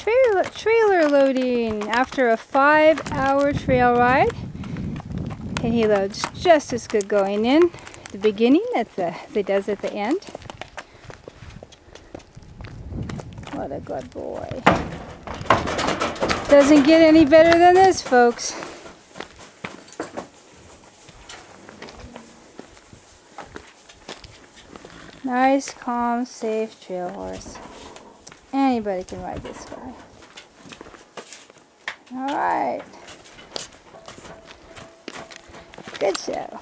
trailer, trailer loading after a five hour trail ride. And he loads just as good going in the beginning as, the, as he does at the end. What a good boy. Doesn't get any better than this, folks. Nice, calm, safe trail horse. Anybody can ride this guy. All right. Good show.